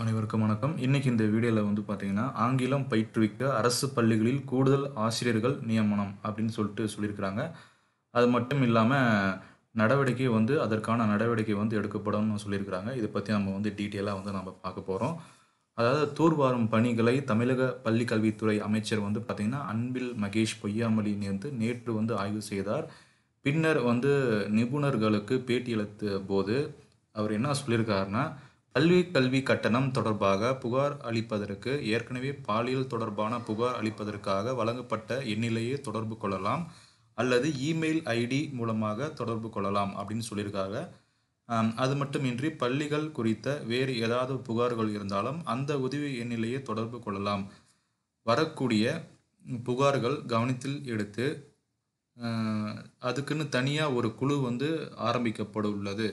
அனைவருக்கும் வணக்கம். இன்னைக்கு இந்த வீடியோவில் வந்து பார்த்தீங்கன்னா ஆங்கிலம் பயிற்றுவிக்க அரசு பள்ளிகளில் கூடுதல் ஆசிரியர்கள் நியமனம் அப்படின்னு சொல்லிட்டு சொல்லியிருக்கிறாங்க. அது மட்டும் இல்லாமல் நடவடிக்கை வந்து அதற்கான நடவடிக்கை வந்து எடுக்கப்படும்னு சொல்லியிருக்கிறாங்க. இதை பற்றி நம்ம வந்து டீட்டெயிலாக வந்து நம்ம பார்க்க போகிறோம் அதாவது தூர்வாரும் பணிகளை தமிழக பள்ளி கல்வித்துறை அமைச்சர் வந்து பார்த்திங்கன்னா அன்பில் மகேஷ் பொய்யாமொழி நேர்ந்து நேற்று வந்து ஆய்வு செய்தார். பின்னர் வந்து நிபுணர்களுக்கு பேட்டியளித்த போது அவர் என்ன சொல்லியிருக்காருன்னா பள்ளி கல்வி கட்டணம் தொடர்பாக புகார் அளிப்பதற்கு ஏற்கனவே பாலியல் தொடர்பான புகார் அளிப்பதற்காக வழங்கப்பட்ட எண்ணிலேயே தொடர்பு கொள்ளலாம் அல்லது இமெயில் ஐடி மூலமாக தொடர்பு கொள்ளலாம் அப்படின்னு சொல்லியிருக்காங்க. அது மட்டுமின்றி பள்ளிகள் குறித்த வேறு ஏதாவது புகார்கள் இருந்தாலும் அந்த உதவி எண்ணிலேயே தொடர்பு கொள்ளலாம். வரக்கூடிய புகார்கள் கவனத்தில் எடுத்து அதுக்குன்னு தனியாக ஒரு குழு வந்து ஆரம்பிக்கப்பட உள்ளது.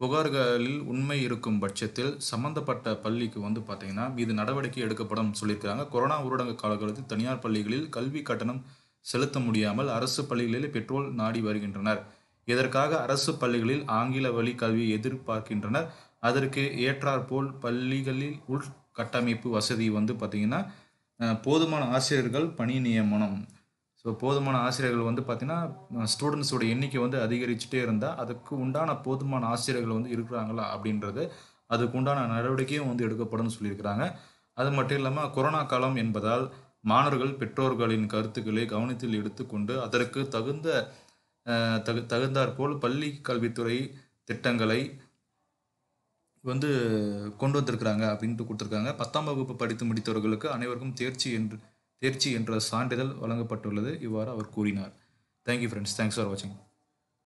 புகார்களில் உண்மை இருக்கும் பட்சத்தில் சம்பந்தப்பட்ட பள்ளிக்கு வந்து பார்த்தீங்கன்னா மீது நடவடிக்கை எடுக்கப்படும் சொல்லியிருக்கிறாங்க. கொரோனா ஊரடங்கு காலகட்டத்தில் தனியார் பள்ளிகளில் கல்வி கட்டணம் செலுத்த முடியாமல் அரசு பள்ளிகளில் பெட்ரோல் நாடி வருகின்றனர். இதற்காக அரசு பள்ளிகளில் ஆங்கில வழி கல்வியை எதிர்பார்க்கின்றனர். அதற்கு ஏற்றாற்போல் பள்ளிகளில் உள்கட்டமைப்பு வசதி வந்து பார்த்திங்கன்னா போதுமான ஆசிரியர்கள் பணி நியமனம். ஸோ போதுமான ஆசிரியர்கள் வந்து பார்த்திங்கன்னா ஸ்டூடெண்ட்ஸோட எண்ணிக்கை வந்து அதிகரிச்சுட்டே இருந்தால் அதுக்கு உண்டான போதுமான ஆசிரியர்கள் வந்து இருக்கிறாங்களா அப்படின்றது அதுக்கு உண்டான நடவடிக்கையும் வந்து எடுக்கப்படும் சொல்லியிருக்கிறாங்க. அது மட்டும் இல்லாமல் கொரோனா காலம் என்பதால் மாணவர்கள் பெற்றோர்களின் கருத்துக்களை கவனத்தில் எடுத்துக்கொண்டு அதற்கு தகுந்த தகு தகுந்தாற்போல் பள்ளி கல்வித்துறை திட்டங்களை வந்து கொண்டு வந்திருக்கிறாங்க அப்படின்ட்டு கொடுத்துருக்காங்க. பத்தாம் வகுப்பு படித்து முடித்தவர்களுக்கு அனைவருக்கும் தேர்ச்சி என்று தேர்ச்சி என்ற சான்றிதழ் வழங்கப்பட்டுள்ளது. இவ்வாறு அவர் கூறினார். தேங்க்யூ ஃப்ரெண்ட்ஸ் தேங்க்ஸ் ஃபார் வாட்சிங்